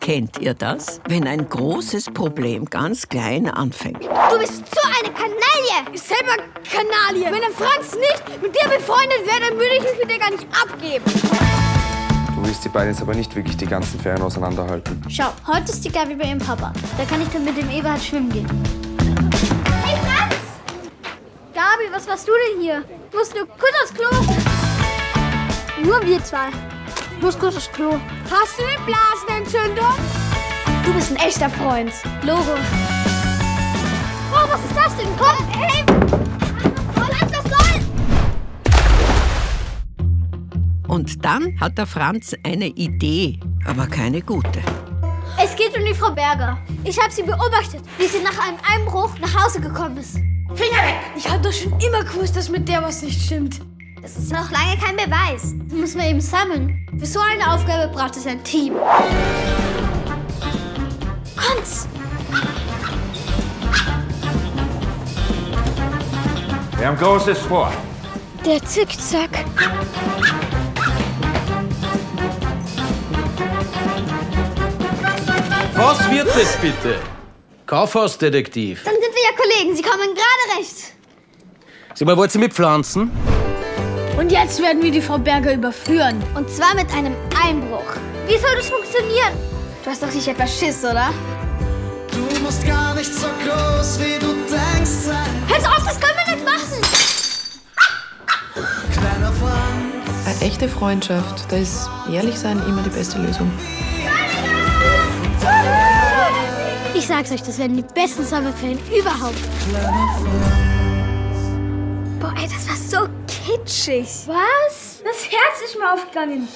Kennt ihr das? Wenn ein großes Problem ganz klein anfängt. Du bist so eine Kanaille! Ich selber Kanaille. Wenn der Franz nicht mit dir befreundet wäre, dann würde ich mich mit dir gar nicht abgeben. Du willst die beiden jetzt aber nicht wirklich die ganzen Ferien auseinanderhalten. Schau, heute ist die Gabi bei ihrem Papa. Da kann ich dann mit dem Eberhard schwimmen gehen. Hey Franz! Gabi, was machst du denn hier? Du musst nur kurz aufs Klo. Nur wir zwei. Ich muss kurz aufs Klo. Hast du eine Blasenentzündung? Du bist ein echter Freund. Logo. Oh, was ist das denn? Komm, hey! Was soll das soll? Und dann hat der Franz eine Idee, aber keine gute. Es geht um die Frau Berger. Ich habe sie beobachtet, wie sie nach einem Einbruch nach Hause gekommen ist. Finger weg! Ich habe doch schon immer gewusst, dass mit der was nicht stimmt. Das ist noch lange kein Beweis. Das müssen wir eben sammeln. Für so eine Aufgabe braucht es ein Team. Hans! Wir haben Großes vor. Der Zickzack. Was wird das bitte? Kaufhausdetektiv. Dann sind wir ja Kollegen. Sie kommen gerade recht. Sag mal, wollt ihr mit Pflanzen? Und jetzt werden wir die Frau Berger überführen. Und zwar mit einem Einbruch. Wie soll das funktionieren? Du hast doch sicher etwas Schiss, oder? Du musst gar nicht so groß, wie du denkst sein. Hör auf, das können wir nicht machen! Eine echte Freundschaft, da ist ehrlich sein immer die beste Lösung. Ich sag's euch, das werden die besten Sommerferien überhaupt. Boah, ey, das war so kitschig. Was? Das Herz ist mir aufgegangen.